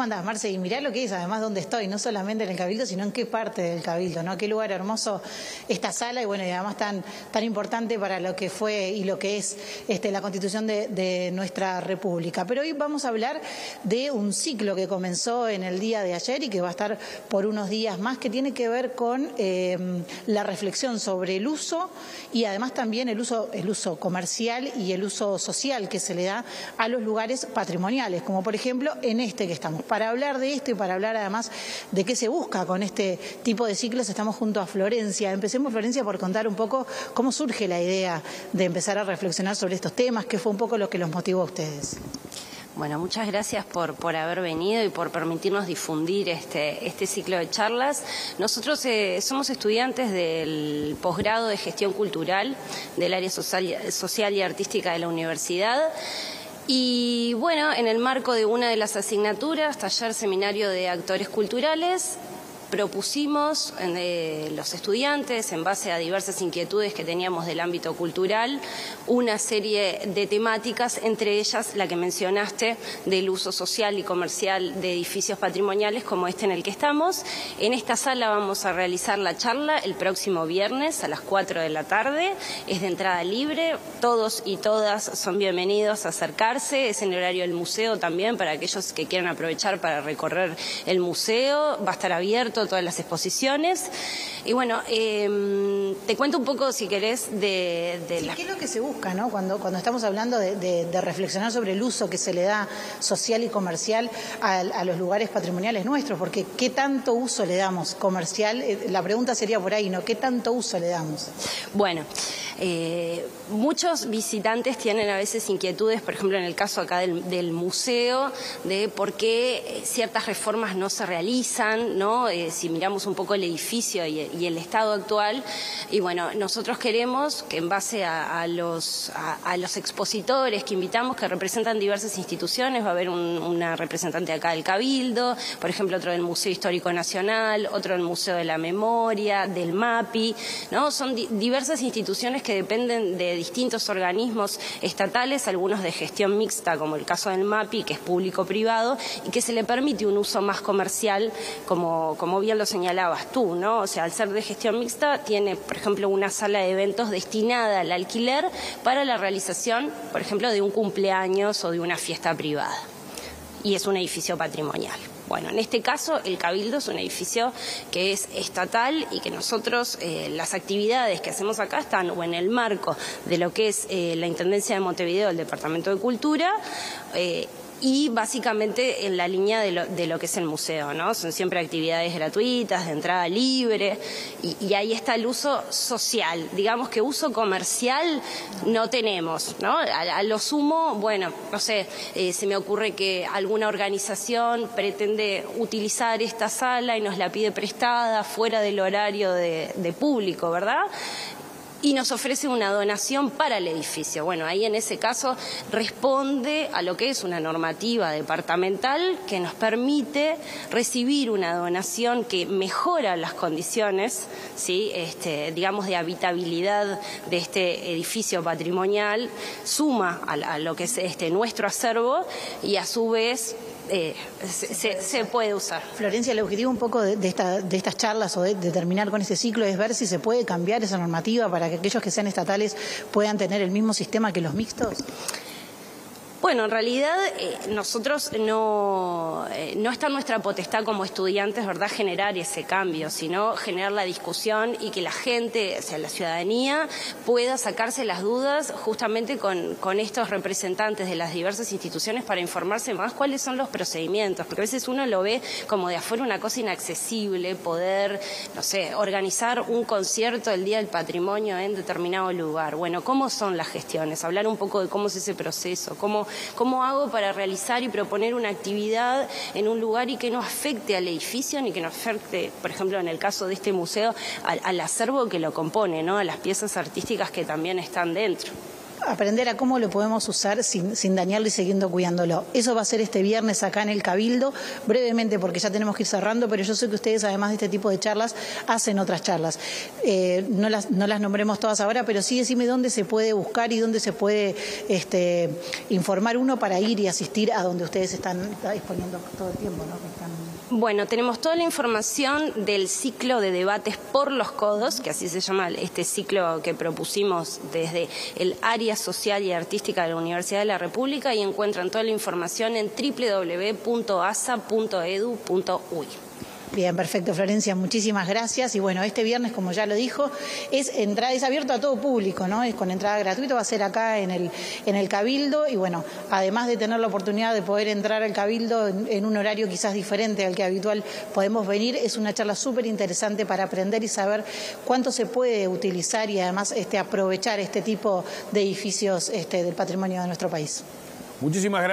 ¿Cómo Marce? Y mirá lo que es, además, dónde estoy, no solamente en el Cabildo, sino en qué parte del Cabildo, ¿no? Qué lugar hermoso esta sala y, bueno, y además tan, tan importante para lo que fue y lo que es este, la constitución de, nuestra República. Pero hoy vamos a hablar de un ciclo que comenzó en el día de ayer y que va a estar por unos días más, que tiene que ver con em, la reflexión sobre el uso y además también el uso, el uso comercial y el uso social que se le da a los lugares patrimoniales, como por ejemplo en este que estamos. Para hablar de esto y para hablar además de qué se busca con este tipo de ciclos, estamos junto a Florencia. Empecemos, Florencia, por contar un poco cómo surge la idea de empezar a reflexionar sobre estos temas, qué fue un poco lo que los motivó a ustedes. Bueno, muchas gracias por, por haber venido y por permitirnos difundir este, este ciclo de charlas. Nosotros eh, somos estudiantes del posgrado de gestión cultural del área social y artística de la universidad. Y bueno, en el marco de una de las asignaturas, taller seminario de actores culturales, propusimos eh, los estudiantes, en base a diversas inquietudes que teníamos del ámbito cultural, una serie de temáticas, entre ellas la que mencionaste del uso social y comercial de edificios patrimoniales como este en el que estamos. En esta sala vamos a realizar la charla el próximo viernes a las 4 de la tarde. Es de entrada libre, todos y todas son bienvenidos a acercarse. Es en el horario del museo también para aquellos que quieran aprovechar para recorrer el museo. Va a estar abierto todas las exposiciones. Y bueno, em, te cuento un poco, si querés, de, de ¿Qué es lo que se busca, no? Cuando, cuando estamos hablando de, reflexionar sobre el uso que se le da social y comercial a, los lugares patrimoniales nuestros, porque ¿qué tanto uso le damos comercial? Eh, la pregunta sería por ahí, ¿no? ¿Qué tanto uso le damos? Bueno, eh, muchos visitantes tienen a veces inquietudes, por ejemplo, en el caso acá del, museo, de por qué ciertas reformas no se realizan, ¿no? Eh, si miramos un poco el edificio y, el estado actual. Y bueno, nosotros queremos que en base a, los, a, los expositores que invitamos, que representan diversas instituciones, va a haber una representante acá del Cabildo, por ejemplo, otro del Museo Histórico Nacional, otro del Museo de la Memoria, del MAPI, ¿no? Son diversas instituciones que dependen de distintos organismos estatales, algunos de gestión mixta, como el caso del MAPI, que es público-privado, y que se le permite un uso más comercial, como, como bien lo señalabas tú, ¿no? O sea, al ser de gestión mixta, tiene, por ejemplo, una sala de eventos destinada al alquiler para la realización, por ejemplo, de un cumpleaños o de una fiesta privada. Y es un edificio patrimonial. Bueno, en este caso el Cabildo es un edificio que es estatal y que nosotros eh, las actividades que hacemos acá están o en el marco de lo que es eh, la Intendencia de Montevideo, el Departamento de Cultura, eh, y básicamente en la línea de lo, de lo, que es el museo, ¿no? Son siempre actividades gratuitas, de entrada libre, y, ahí está el uso social. Digamos que uso comercial no tenemos, ¿no? A, lo sumo, bueno, no sé, eh, se me ocurre que alguna organización pretende utilizar esta sala y nos la pide prestada fuera del horario de, de público, ¿verdad? Y nos ofrece una donación para el edificio. Bueno, ahí en ese caso responde a lo que es una normativa departamental que nos permite recibir una donación que mejora las condiciones, ¿sí? este, digamos, de habitabilidad de este edificio patrimonial, suma a, lo que es este, nuestro acervo y a su vez eh, se, puede usar. Florencia, el objetivo un poco de, estas charlas o de, terminar con este ciclo es ver si se puede cambiar esa normativa para que aquellos que sean estatales puedan tener el mismo sistema que los mixtos. Bueno, en realidad eh, nosotros no, eh, no está nuestra potestad como estudiantes, ¿verdad?, generar ese cambio, sino generar la discusión y que la gente, o sea, la ciudadanía, pueda sacarse las dudas justamente con, con estos representantes de las diversas instituciones para informarse más cuáles son los procedimientos, porque a veces uno lo ve como de afuera una cosa inaccesible, poder, no sé, organizar un concierto el Día del Patrimonio en determinado lugar. Bueno, ¿cómo son las gestiones? Hablar un poco de cómo es ese proceso, cómo ¿Cómo hago para realizar y proponer una actividad en un lugar y que no afecte al edificio ni que no afecte, por ejemplo, en el caso de este museo, al, acervo que lo compone, ¿no? a las piezas artísticas que también están dentro? Aprender a cómo lo podemos usar sin, sin dañarlo y siguiendo cuidándolo. Eso va a ser este viernes acá en el Cabildo, brevemente porque ya tenemos que ir cerrando, pero yo sé que ustedes además de este tipo de charlas hacen otras charlas. Eh, no, las, no las nombremos todas ahora, pero sí decime dónde se puede buscar y dónde se puede este, informar uno para ir y asistir a donde ustedes están disponiendo todo el tiempo. ¿no? Bueno, tenemos toda la información del ciclo de debates por los codos, que así se llama este ciclo que propusimos desde el área social y artística de la Universidad de la República y encuentran toda la información en www.asa.edu.uy. Bien, perfecto, Florencia, muchísimas gracias. Y bueno, este viernes, como ya lo dijo, es entrada, es abierto a todo público, ¿no? Es con entrada gratuita, va a ser acá en el, en el Cabildo. Y bueno, además de tener la oportunidad de poder entrar al Cabildo en, un horario quizás diferente al que habitual podemos venir, es una charla súper interesante para aprender y saber cuánto se puede utilizar y además este, aprovechar este tipo de edificios este, del patrimonio de nuestro país. Muchísimas gracias.